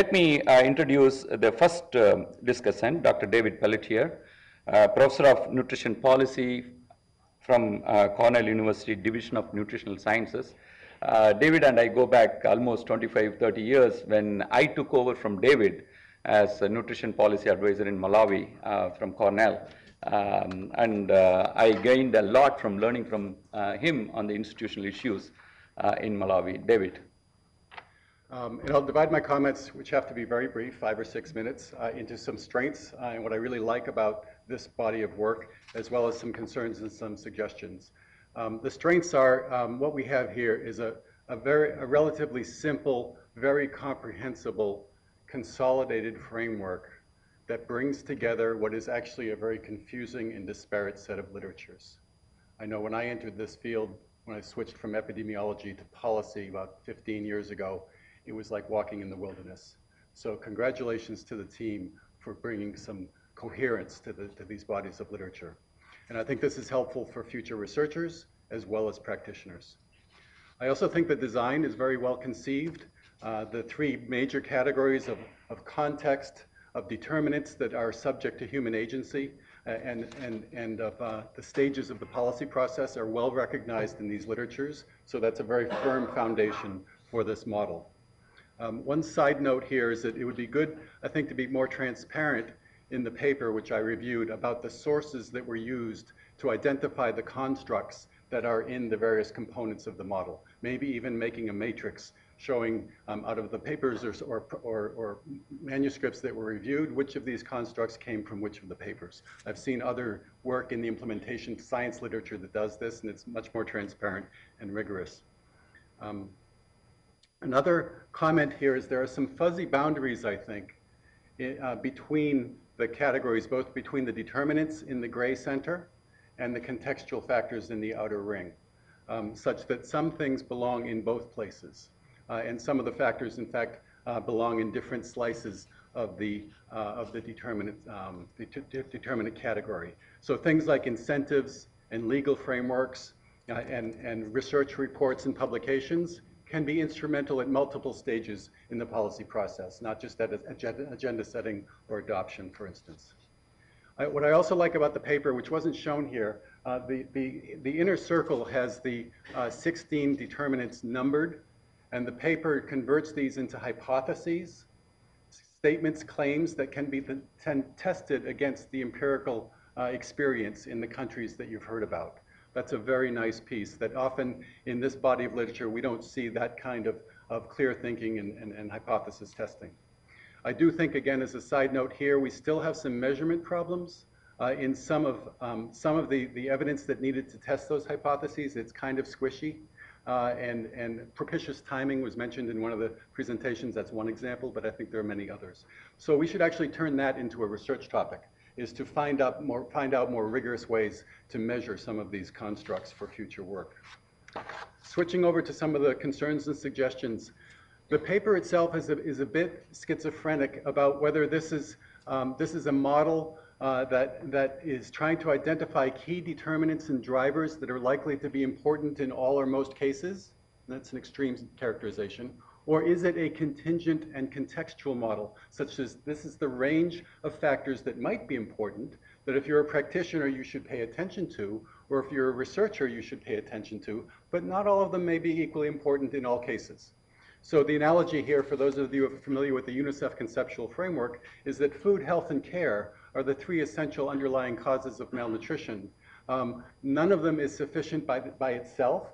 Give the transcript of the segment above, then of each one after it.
let me uh, introduce the first um, discussant, Dr. David Pelletier, uh, Professor of Nutrition Policy from uh, Cornell University Division of Nutritional Sciences. Uh, David and I go back almost 25, 30 years when I took over from David as a nutrition policy advisor in Malawi uh, from Cornell. Um, and uh, I gained a lot from learning from him on the institutional issues in Malawi. David. Um, and I'll divide my comments, which have to be very brief, five or six minutes, uh, into some strengths uh, and what I really like about this body of work, as well as some concerns and some suggestions. Um, the strengths are um, what we have here is a, a very a relatively simple, very comprehensible, consolidated framework that brings together what is actually a very confusing and disparate set of literatures. I know when I entered this field, when I switched from epidemiology to policy about 15 years ago, it was like walking in the wilderness. So congratulations to the team for bringing some coherence to, the, to these bodies of literature. And I think this is helpful for future researchers as well as practitioners. I also think the design is very well conceived. Uh, the three major categories of, of context, of determinants that are subject to human agency, uh, and, and, and of uh, the stages of the policy process are well recognized in these literatures. So that's a very firm foundation for this model. Um, one side note here is that it would be good, I think, to be more transparent in the paper which I reviewed about the sources that were used to identify the constructs that are in the various components of the model. Maybe even making a matrix showing um, out of the papers or, or, or, or, manuscripts that were reviewed, which of these constructs came from which of the papers. I've seen other work in the implementation science literature that does this, and it's much more transparent and rigorous. Um, Another comment here is there are some fuzzy boundaries, I think, uh, between the categories, both between the determinants in the gray center and the contextual factors in the outer ring, um, such that some things belong in both places. Uh, and some of the factors, in fact, uh, belong in different slices of the, uh, of the determinant, um, determinant category. So things like incentives and legal frameworks uh, and, and research reports and publications can be instrumental at multiple stages in the policy process, not just at agenda, agenda setting or adoption, for instance. What I also like about the paper, which wasn't shown here, uh, the, the, the inner circle has the uh, 16 determinants numbered, and the paper converts these into hypotheses, statements, claims that can be tested against the empirical uh, experience in the countries that you've heard about. That's a very nice piece that often in this body of literature, we don't see that kind of, of clear thinking and, and, and hypothesis testing. I do think, again, as a side note here, we still have some measurement problems uh, in some of, um, some of the, the evidence that needed to test those hypotheses. It's kind of squishy. Uh, and, and propitious timing was mentioned in one of the presentations. That's one example, but I think there are many others. So we should actually turn that into a research topic is to find out more, find out more rigorous ways to measure some of these constructs for future work. Switching over to some of the concerns and suggestions, the paper itself is a, is a bit schizophrenic about whether this is, um, this is a model uh, that, that is trying to identify key determinants and drivers that are likely to be important in all or most cases. That's an extreme characterization. Or is it a contingent and contextual model, such as this is the range of factors that might be important, that if you're a practitioner you should pay attention to, or if you're a researcher you should pay attention to, but not all of them may be equally important in all cases. So the analogy here, for those of you who are familiar with the UNICEF conceptual framework, is that food, health, and care are the three essential underlying causes of malnutrition. Um, none of them is sufficient by, by itself.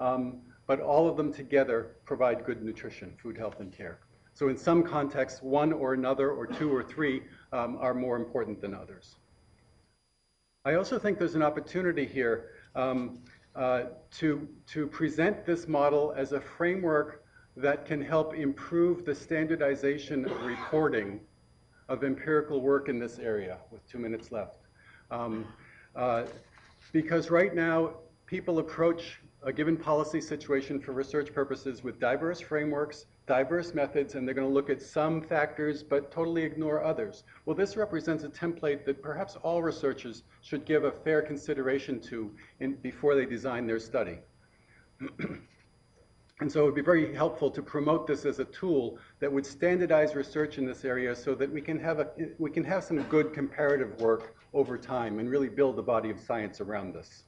Um, but all of them together provide good nutrition, food, health, and care. So in some contexts, one or another or two or three um, are more important than others. I also think there's an opportunity here um, uh, to, to present this model as a framework that can help improve the standardization of reporting of empirical work in this area with two minutes left. Um, uh, because right now, people approach a given policy situation for research purposes with diverse frameworks, diverse methods, and they're going to look at some factors but totally ignore others. Well, this represents a template that perhaps all researchers should give a fair consideration to in, before they design their study. And so it would be very helpful to promote this as a tool that would standardize research in this area so that we can have a, we can have some good comparative work over time and really build a body of science around this.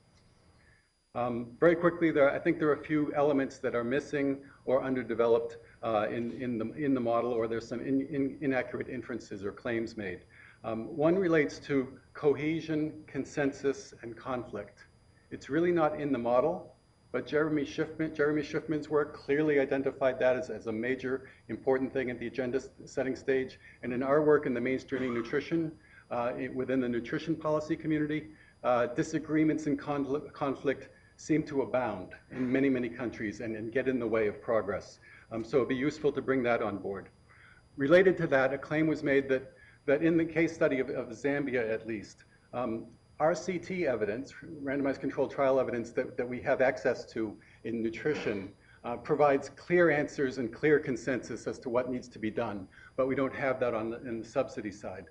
Um, very quickly, there, I think there are a few elements that are missing or underdeveloped uh, in, in, the, in the model, or there's some in, in, inaccurate inferences or claims made. Um, one relates to cohesion, consensus, and conflict. It's really not in the model, but Jeremy, Shiffman, Jeremy Shiffman's work clearly identified that as, as a major important thing at the agenda setting stage. And in our work in the mainstreaming nutrition, uh, within the nutrition policy community, uh, disagreements and conflict, conflict seem to abound in many, many countries and, and get in the way of progress. Um, so it'd be useful to bring that on board. Related to that, a claim was made that, that in the case study of, of Zambia at least, um, RCT evidence, randomized controlled trial evidence that, that we have access to in nutrition, uh, provides clear answers and clear consensus as to what needs to be done, but we don't have that on the, in the subsidy side.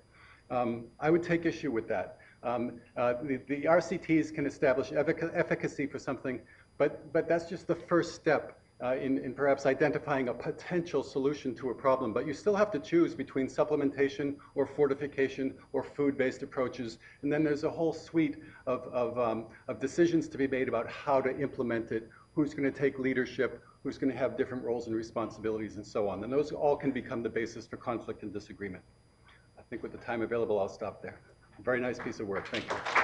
Um, I would take issue with that. Um, uh, the, the, RCTs can establish efficacy for something, but, but that's just the first step uh, in, in, perhaps identifying a potential solution to a problem. But you still have to choose between supplementation or fortification or food-based approaches. And then there's a whole suite of, of, um, of decisions to be made about how to implement it, who's going to take leadership, who's going to have different roles and responsibilities, and so on. And those all can become the basis for conflict and disagreement. Think with the time available, I'll stop there. Very nice piece of work. Thank you.